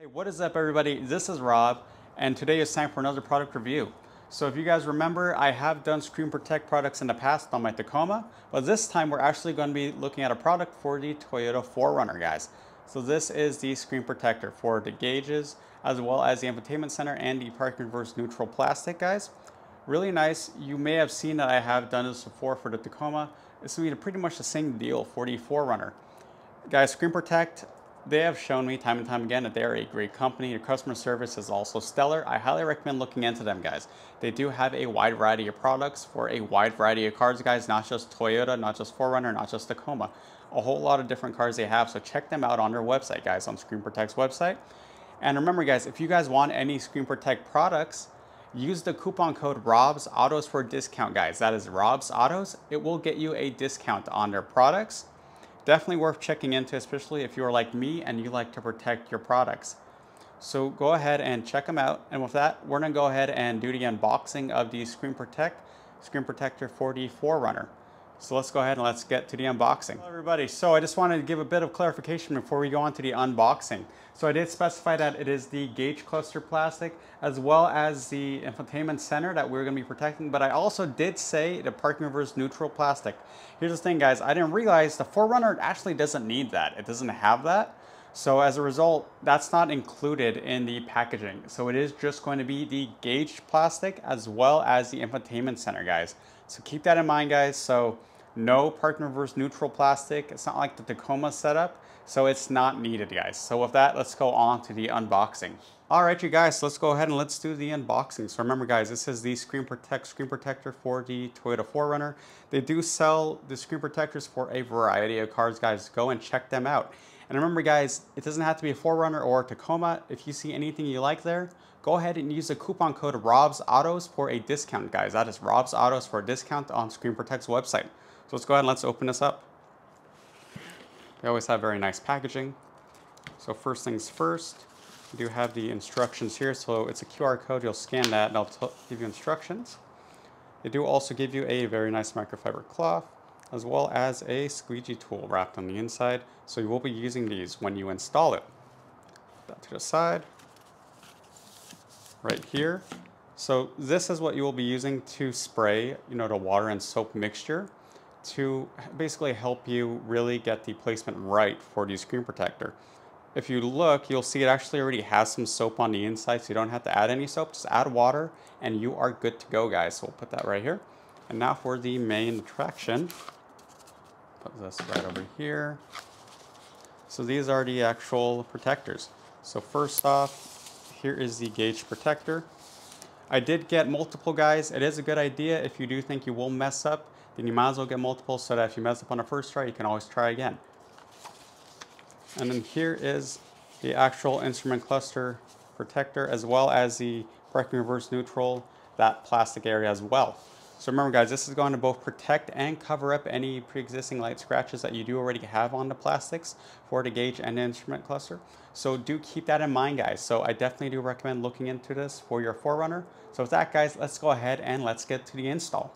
Hey, what is up everybody? This is Rob and today is time for another product review. So if you guys remember, I have done Screen Protech products in the past on my Tacoma, but this time we're actually going to be looking at a product for the Toyota 4Runner guys. So this is the screen protector for the gauges as well as the infotainment center and the parking reverse neutral plastic guys. Really nice. You may have seen that I have done this before for the Tacoma. This will be pretty much the same deal for the 4Runner. Guys, Screen Protech, they have shown me time and time again that they're a great company. Their customer service is also stellar. I highly recommend looking into them, guys. They do have a wide variety of products for a wide variety of cars, guys, not just Toyota, not just 4Runner, not just Tacoma. A whole lot of different cars they have, so check them out on their website, guys, on Screen Protech's website. And remember, guys, if you guys want any Screen Protech products, use the coupon code ROBS Autos for discount, guys. That is ROBS Autos. It will get you a discount on their products definitely worth checking into, especially if you're like me and you like to protect your products. So go ahead and check them out. And with that, we're gonna go ahead and do the unboxing of the Screen Protech Screen Protector 4D4 Runner. So let's go ahead and let's get to the unboxing. Hello everybody, so I just wanted to give a bit of clarification before we go on to the unboxing. So I did specify that it is the gauge cluster plastic as well as the infotainment center that we're gonna be protecting, but I also did say the parking reverse neutral plastic. Here's the thing guys, I didn't realize the 4Runner actually doesn't need that. It doesn't have that. So as a result, that's not included in the packaging. So it is just going to be the gauge plastic as well as the infotainment center guys. So keep that in mind guys. So no parking reverse neutral plastic. It's not like the Tacoma setup, so it's not needed, guys. So with that, let's go on to the unboxing. All right, you guys, so let's go ahead and let's do the unboxing. So remember, guys, this is the Screen Protech screen protector for the Toyota 4Runner. They do sell the screen protectors for a variety of cars, guys. Go and check them out. And remember, guys, it doesn't have to be a 4Runner or a Tacoma. If you see anything you like there, go ahead and use the coupon code ROBS Autos for a discount, guys. That is ROBS Autos for a discount on Screen Protech's website. So let's go ahead and let's open this up. They always have very nice packaging. So first things first, we do have the instructions here. So it's a QR code, you'll scan that and it'll give you instructions. They do also give you a very nice microfiber cloth as well as a squeegee tool wrapped on the inside. So you will be using these when you install it. That to the side, right here. So this is what you will be using to spray, you know, the water and soap mixture to basically help you really get the placement right for the screen protector. If you look, you'll see it actually already has some soap on the inside, so you don't have to add any soap. Just add water, and you are good to go, guys. So we'll put that right here. And now for the main attraction. Put this right over here. So these are the actual protectors. So first off, here is the gauge protector. I did get multiple guys. It is a good idea if you do think you will mess up then you might as well get multiple so that if you mess up on the first try, you can always try again. And then here is the actual instrument cluster protector as well as the parking reverse neutral, that plastic area as well. So remember guys, this is going to both protect and cover up any pre-existing light scratches that you do already have on the plastics for the gauge and the instrument cluster. So do keep that in mind guys. So I definitely do recommend looking into this for your 4Runner. So with that guys, let's go ahead and let's get to the install.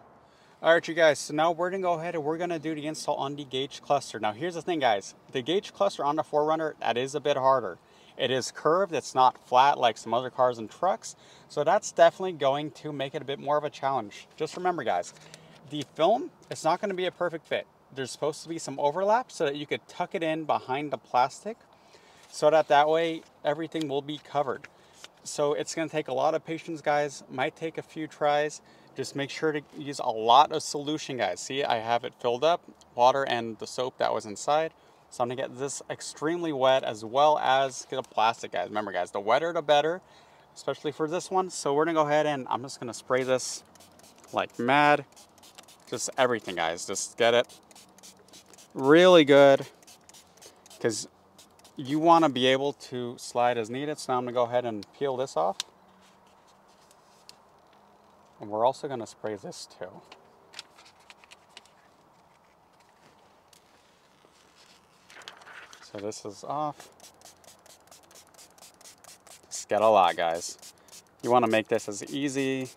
All right, you guys, so now we're gonna go ahead and we're gonna do the install on the gauge cluster. Now here's the thing, guys. The gauge cluster on the 4Runner, that is a bit harder. It is curved, it's not flat like some other cars and trucks. So that's definitely going to make it a bit more of a challenge. Just remember, guys, the film, it's not gonna be a perfect fit. There's supposed to be some overlap so that you could tuck it in behind the plastic so that that way everything will be covered. So it's gonna take a lot of patience, guys. Might take a few tries. Just make sure to use a lot of solution, guys. See, I have it filled up, water and the soap that was inside. So I'm gonna get this extremely wet as well as get a plastic, guys. Remember, guys, the wetter the better, especially for this one. So we're gonna go ahead and I'm just gonna spray this like mad. Just everything, guys. Just get it really good because you want to be able to slide as needed. So now I'm to go ahead and peel this off. And we're also to spray this too. So this is off. Just get a lot, guys. You want to make this as easy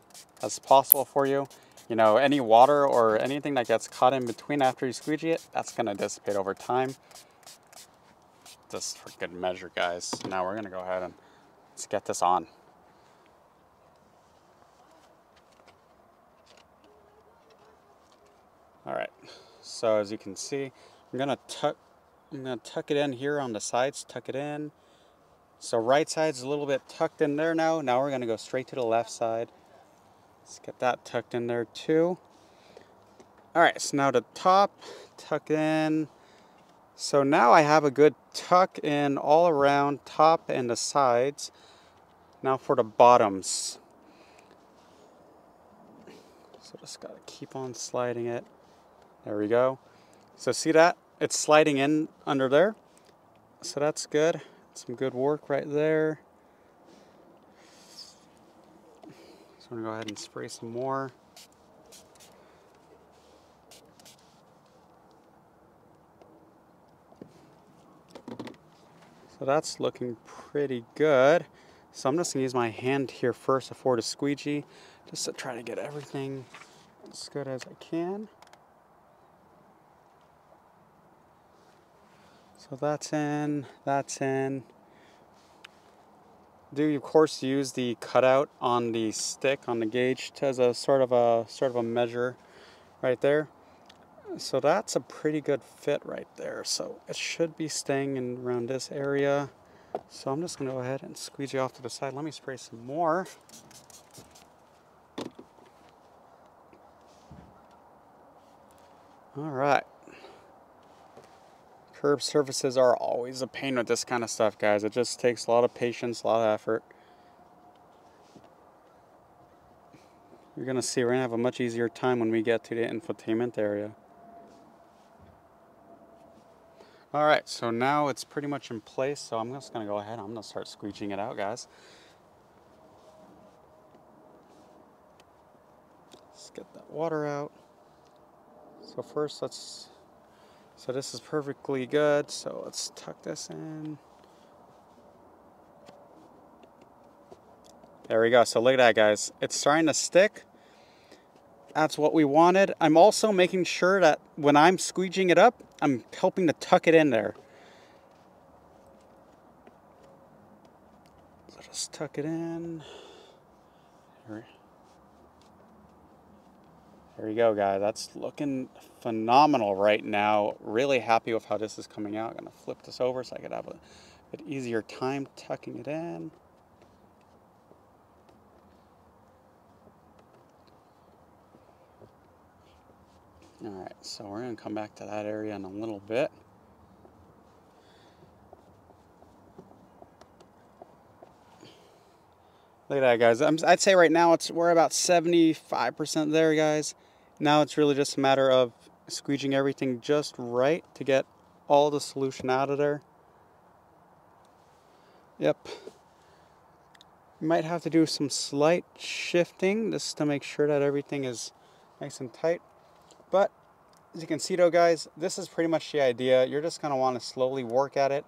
as possible for you. You know, any water or anything that gets caught in between after you squeegee it, that's going to dissipate over time. Just for good measure, guys. Now we're gonna go ahead and let's get this on. All right, so as you can see, I'm gonna tuck, I'm gonna tuck it in here on the sides, tuck it in. So right side's a little bit tucked in there now. Now we're gonna go straight to the left side. Let's get that tucked in there too. All right, so now the top, tuck in. So now I have a good tuck in all around top and the sides. Now for the bottoms. So just gotta keep on sliding it. There we go. So see that? It's sliding in under there. So that's good. Some good work right there. So I'm gonna go ahead and spray some more. So that's looking pretty good. So I'm just gonna use my hand here first before the squeegee, just to try to get everything as good as I can. So that's in, that's in. Do of course use the cutout on the stick on the gauge as a sort of a sort of a measure right there. So that's a pretty good fit right there. So it should be staying in around this area. So I'm just gonna go ahead and squeeze you off to the side. Let me spray some more. All right. Curb surfaces are always a pain with this kind of stuff, guys. It just takes a lot of patience, a lot of effort. You're going to see we're going to have a much easier time when we get to the infotainment area. Alright, so now it's pretty much in place, so I'm just going to go ahead I'm going to start squeegeeing it out, guys. Let's get that water out. So first, let's so this is perfectly good. So let's tuck this in. There we go. So look at that, guys. It's starting to stick. That's what we wanted. I'm also making sure that when I'm squeegeeing it up, I'm helping to tuck it in there. So just tuck it in. You go, guys. That's looking phenomenal right now. Really happy with how this is coming out. I'm to flip this over so I could have a bit easier time tucking it in. All right, so we're to come back to that area in a little bit. Look at that, guys. I'd say right now it's we're about 75% there, guys. Now it's really just a matter of squeegeeing everything just right to get all the solution out of there. Yep. You might have to do some slight shifting just to make sure that everything is nice and tight. But as you can see though guys, this is pretty much the idea. You're just want to slowly work at it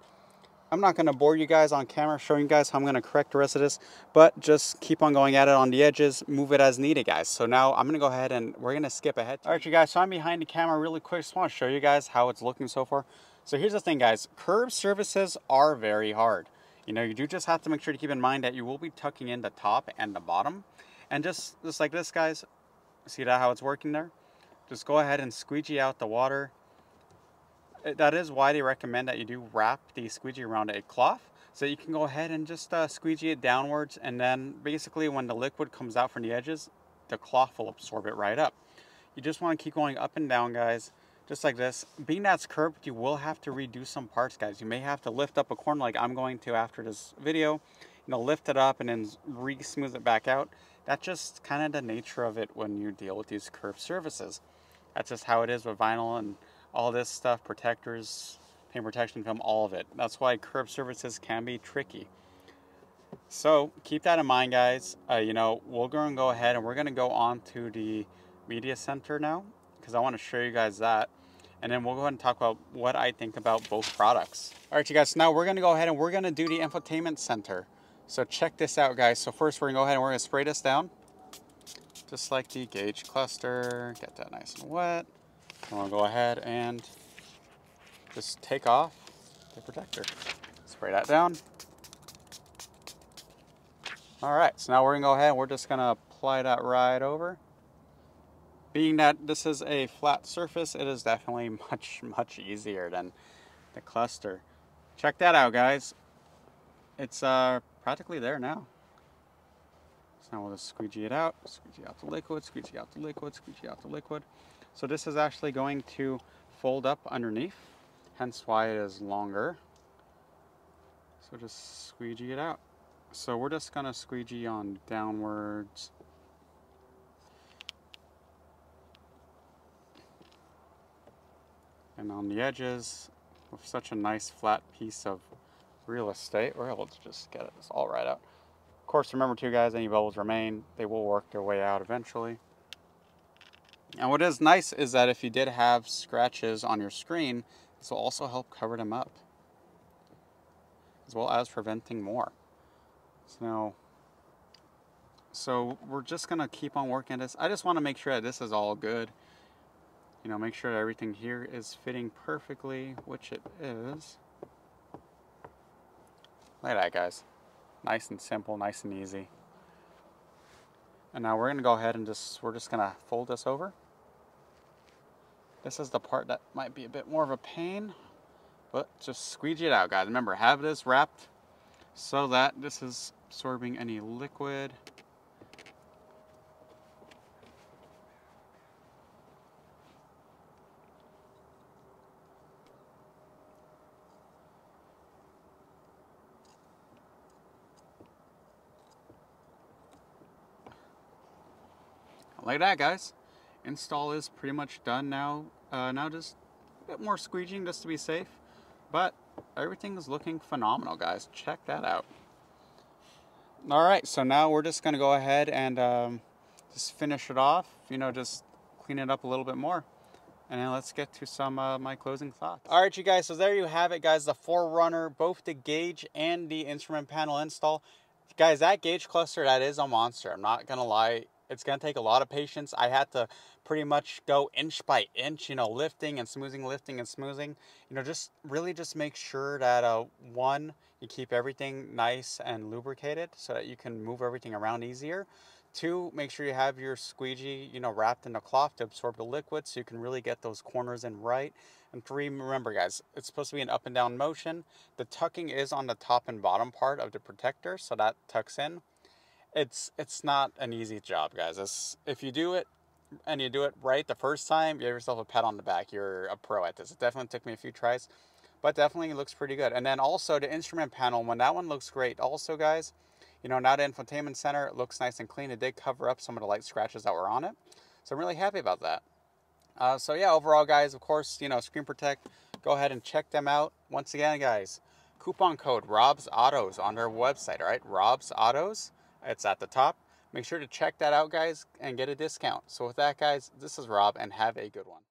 I'm not to bore you guys on camera showing you guys how I'm to correct the rest of this, but just keep on going at it on the edges, move it as needed, guys. So now I'm to go ahead and we're to skip ahead. All right, you guys, so I'm behind the camera really quick. Just want to show you guys how it's looking so far. So here's the thing, guys. Curb surfaces are very hard. You know, you do just have to make sure to keep in mind that you will be tucking in the top and the bottom. And just, just like this, guys, see that how it's working there? Just go ahead and squeegee out the water that is why they recommend that you do wrap the squeegee around a cloth so you can go ahead and just uh, squeegee it downwards and then basically when the liquid comes out from the edges the cloth will absorb it right up. You just want to keep going up and down guys just like this. Being that's curved you will have to redo some parts guys. You may have to lift up a corner like I'm going to after this video you know lift it up and then re-smooth it back out. That's just kind of the nature of it when you deal with these curved surfaces. That's just how it is with vinyl and all this stuff, protectors, paint protection film, all of it. That's why curb surfaces can be tricky. So keep that in mind, guys. Uh, you know, we're going to go ahead and we're going to go on to the media center now because I want to show you guys that. And then we'll go ahead and talk about what I think about both products. All right, you guys, now we're going to go ahead and we're going to do the infotainment center. So check this out, guys. So first we're going to go ahead and we're going to spray this down. Just like the gauge cluster. Get that nice and wet. I'm gonna go ahead and just take off the protector. Spray that down. All right, so now we're gonna go ahead and we're just gonna apply that right over. Being that this is a flat surface, it is definitely much, much easier than the cluster. Check that out, guys. It's uh, practically there now. So now we'll just squeegee it out, squeegee out the liquid, squeegee out the liquid, squeegee out the liquid. So this is actually going to fold up underneath, hence why it is longer. So just squeegee it out. So we're just gonna squeegee on downwards. And on the edges, with such a nice flat piece of real estate, we're able to just get this all right out. Of course, remember too guys, any bubbles remain, they will work their way out eventually. And what is nice is that if you did have scratches on your screen, this will also help cover them up, as well as preventing more. So so we're just gonna keep on working this. I just wanna make sure that this is all good. You know, make sure that everything here is fitting perfectly, which it is. Look at that, guys. Nice and simple, nice and easy. And now we're gonna go ahead and just, we're just gonna fold this over. This is the part that might be a bit more of a pain, but just squeegee it out, guys. Remember, have this wrapped so that this is absorbing any liquid. Like that, guys. Install is pretty much done now. Uh, now just a bit more squeegeeing just to be safe. But everything is looking phenomenal, guys. Check that out. All right, so now we're just gonna go ahead and um, just finish it off, you know, just clean it up a little bit more. And then let's get to some uh, my closing thoughts. All right, you guys, so there you have it, guys, the 4Runner, both the gauge and the instrument panel install. Guys, that gauge cluster, that is a monster. I'm not gonna lie, it's going to take a lot of patience. I had to pretty much go inch by inch, you know, lifting and smoothing, lifting and smoothing. You know, just really just make sure that, uh, one, you keep everything nice and lubricated so that you can move everything around easier. Two, make sure you have your squeegee, you know, wrapped in a cloth to absorb the liquid so you can really get those corners in right. And three, remember guys, it's supposed to be an up and down motion. The tucking is on the top and bottom part of the protector, so that tucks in it's it's not an easy job, guys. It's, if you do it and you do it right the first time, you give yourself a pat on the back. You're a pro at this. It definitely took me a few tries, but definitely looks pretty good. And then also the instrument panel, when that one looks great. Also, guys, you know, now the infotainment center looks nice and clean. It did cover up some of the light scratches that were on it, so I'm really happy about that. Uh, so yeah, overall, guys, of course, you know, Screen Protech. Go ahead and check them out. Once again, guys, coupon code Rob's Autos on their website. All right, Rob's Autos it's at the top. Make sure to check that out, guys, and get a discount. So with that, guys, this is Rob, and have a good one.